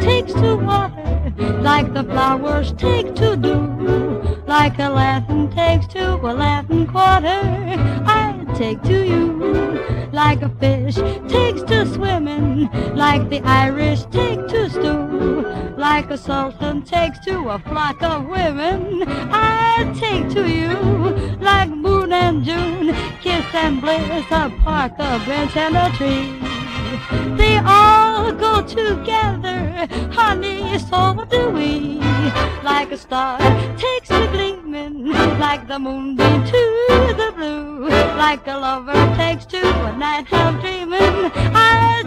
takes to water, like the flowers take to dew, like a Latin takes to a Latin quarter. I take to you, like a fish takes to swimming, like the Irish take to stew, like a sultan takes to a flock of women. I take to you, like moon and June, kiss and bliss, a park, a bench, and a tree. Go together, honey, so do we. Like a star takes to gleaming, like the moonbeam to the blue. Like a lover takes to a night of dreaming. I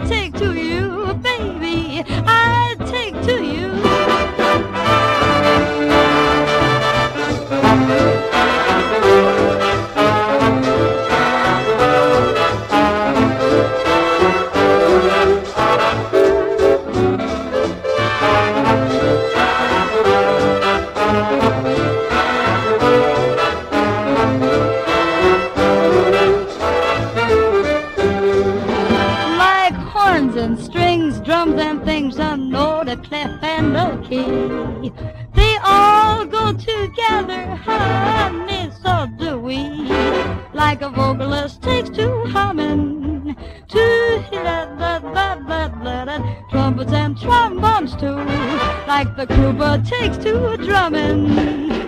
strings, drums and things, a note, a clef and a key. They all go together, honey, so do we. Like a vocalist takes to humming, to da trumpets and trombones too. Like the Krupa takes to drumming.